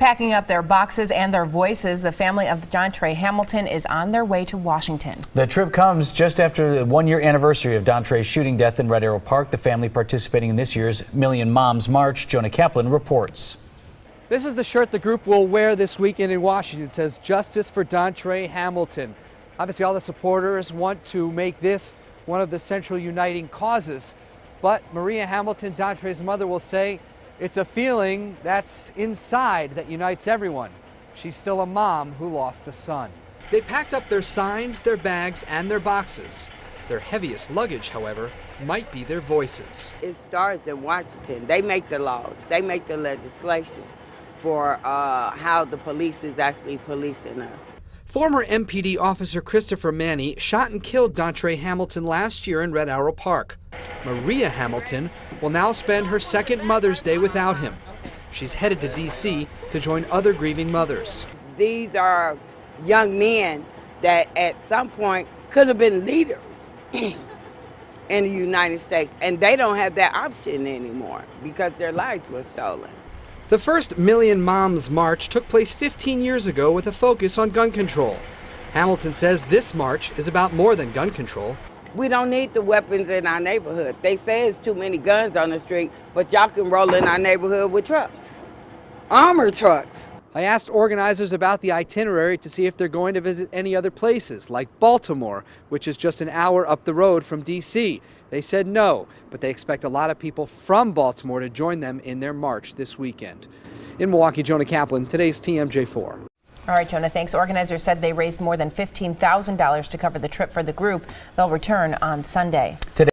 Packing up their boxes and their voices, the family of Dontre Hamilton is on their way to Washington. The trip comes just after the one year anniversary of Don Dontre's shooting death in Red Arrow Park. The family participating in this year's Million Moms March. Jonah Kaplan reports. This is the shirt the group will wear this weekend in Washington. It says Justice for Don Dontre Hamilton. Obviously, all the supporters want to make this one of the central uniting causes. But Maria Hamilton, Dontre's mother, will say it's a feeling that's inside that unites everyone. She's still a mom who lost a son. They packed up their signs, their bags, and their boxes. Their heaviest luggage, however, might be their voices. It starts in Washington. They make the laws, they make the legislation for uh, how the police is actually policing us. Former MPD officer Christopher Manney shot and killed Dontre Hamilton last year in Red Arrow Park. Maria Hamilton will now spend her second Mother's Day without him. She's headed to D.C. to join other grieving mothers. These are young men that at some point could have been leaders in the United States, and they don't have that option anymore because their lives were stolen. The first Million Moms March took place 15 years ago with a focus on gun control. Hamilton says this march is about more than gun control. We don't need the weapons in our neighborhood. They say it's too many guns on the street, but y'all can roll in our neighborhood with trucks, armor trucks. I asked organizers about the itinerary to see if they're going to visit any other places, like Baltimore, which is just an hour up the road from D.C. They said no, but they expect a lot of people from Baltimore to join them in their march this weekend. In Milwaukee, Jonah Kaplan, today's TMJ4. All right, Jonah, thanks. Organizers said they raised more than $15,000 to cover the trip for the group. They'll return on Sunday. Today